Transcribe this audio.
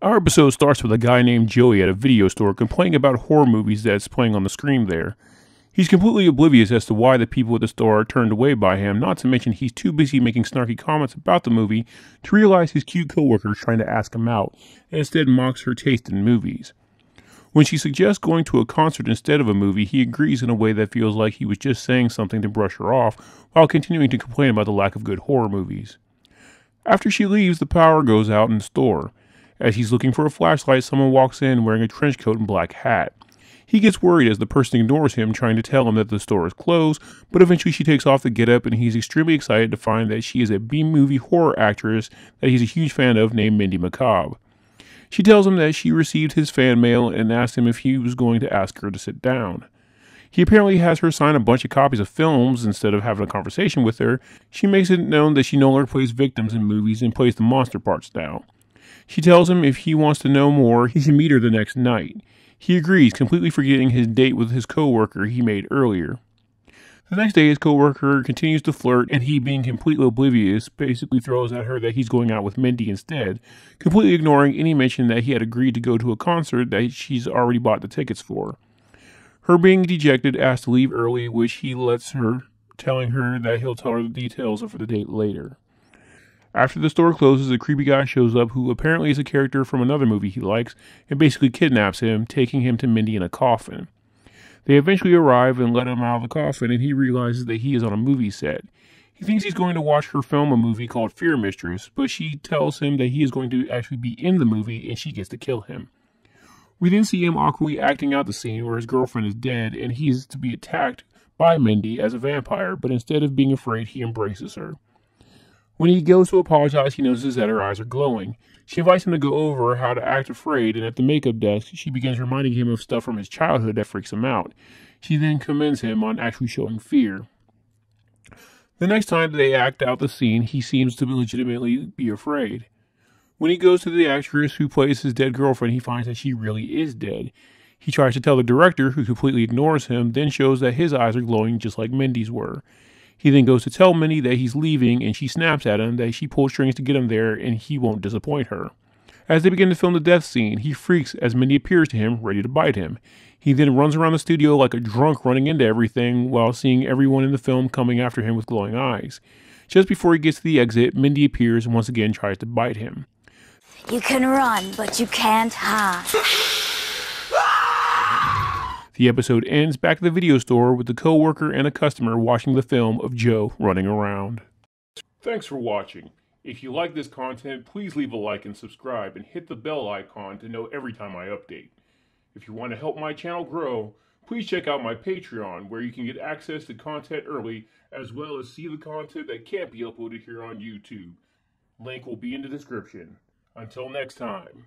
Our episode starts with a guy named Joey at a video store complaining about horror movies that's playing on the screen there. He's completely oblivious as to why the people at the store are turned away by him, not to mention he's too busy making snarky comments about the movie to realize his cute coworker is trying to ask him out, and instead mocks her taste in movies. When she suggests going to a concert instead of a movie, he agrees in a way that feels like he was just saying something to brush her off, while continuing to complain about the lack of good horror movies. After she leaves, the power goes out in the store. As he's looking for a flashlight, someone walks in wearing a trench coat and black hat. He gets worried as the person ignores him, trying to tell him that the store is closed, but eventually she takes off the getup and he's extremely excited to find that she is a B movie horror actress that he's a huge fan of named Mindy McCobb. She tells him that she received his fan mail and asks him if he was going to ask her to sit down. He apparently has her sign a bunch of copies of films instead of having a conversation with her. She makes it known that she no longer plays victims in movies and plays the monster parts now. She tells him if he wants to know more, he should meet her the next night. He agrees, completely forgetting his date with his coworker he made earlier. The next day, his coworker continues to flirt, and he, being completely oblivious, basically throws at her that he's going out with Mindy instead, completely ignoring any mention that he had agreed to go to a concert that she's already bought the tickets for. Her being dejected asks to leave early, which he lets her, telling her that he'll tell her the details of the date later. After the store closes, a creepy guy shows up who apparently is a character from another movie he likes and basically kidnaps him, taking him to Mindy in a coffin. They eventually arrive and let him out of the coffin, and he realizes that he is on a movie set. He thinks he's going to watch her film a movie called Fear Mistress, but she tells him that he is going to actually be in the movie and she gets to kill him. We then see him awkwardly acting out the scene where his girlfriend is dead and he's to be attacked by Mindy as a vampire, but instead of being afraid, he embraces her. When he goes to apologize, he notices that her eyes are glowing. She invites him to go over how to act afraid, and at the makeup desk, she begins reminding him of stuff from his childhood that freaks him out. She then commends him on actually showing fear. The next time they act out the scene, he seems to legitimately be afraid. When he goes to the actress who plays his dead girlfriend, he finds that she really is dead. He tries to tell the director, who completely ignores him, then shows that his eyes are glowing just like Mindy's were. He then goes to tell Mindy that he's leaving, and she snaps at him that she pulled strings to get him there, and he won't disappoint her. As they begin to film the death scene, he freaks as Mindy appears to him, ready to bite him. He then runs around the studio like a drunk, running into everything while seeing everyone in the film coming after him with glowing eyes. Just before he gets to the exit, Mindy appears and once again tries to bite him. You can run, but you can't hide. The episode ends back at the video store with the coworker and a customer watching the film of Joe running around. Thanks for watching. If you like this content, please leave a like and subscribe and hit the bell icon to know every time I update. If you want to help my channel grow, please check out my Patreon where you can get access to content early as well as see the content that can't be uploaded here on YouTube. Link will be in the description. Until next time.